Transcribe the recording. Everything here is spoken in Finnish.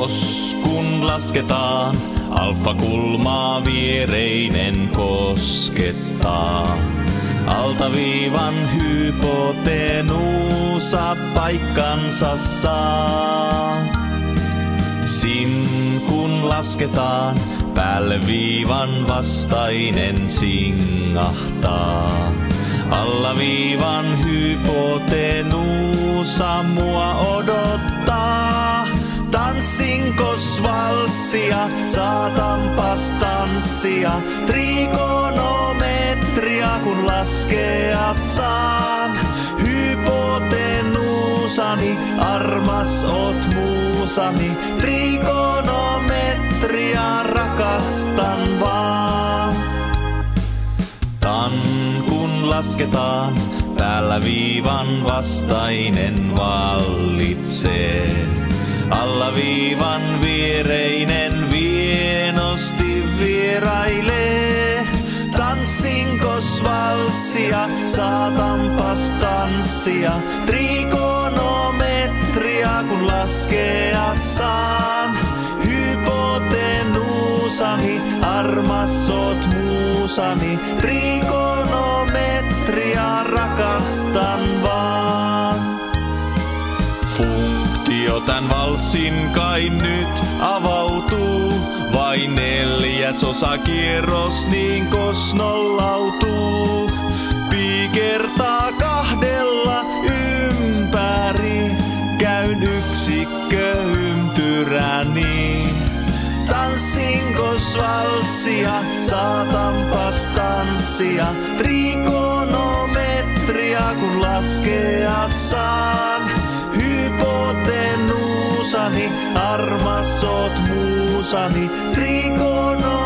Jos kun lasketaan, alfa-kulmaa viereinen koskettaa. Altaviivan hypotenuusa paikkansa saa. Sin kun lasketaan, päälle viivan vastainen singahtaa. Alla viivan hypotenuusa mua odottaa. Tanssinko valssia, saatanpas tanssia, trikonometria kun laskea saan. Hypotenuusani, armas ot muusani, trikonometria rakastan vaan. Tan kun lasketaan, päällä viivan vastainen vallitsee. Alla viivan viereinen vienosti vierailee. Tanssinkos valssia, saatanpas tanssia, trikonometria kun laskea saan. Hypotenuusani, armas oot muusani, trikonometria rakastan Funktio tän valssin kai nyt avautuu, vain neljäsosa kierros niin kos nollautuu. Pi kertaa kahdella ympäri, käyn yksikkö ympyräni. Tanssinkos valssia, saatanpas tanssia, trikonometria kun laskea saan. Hypotenuusani, armas oot muusani, trikonometria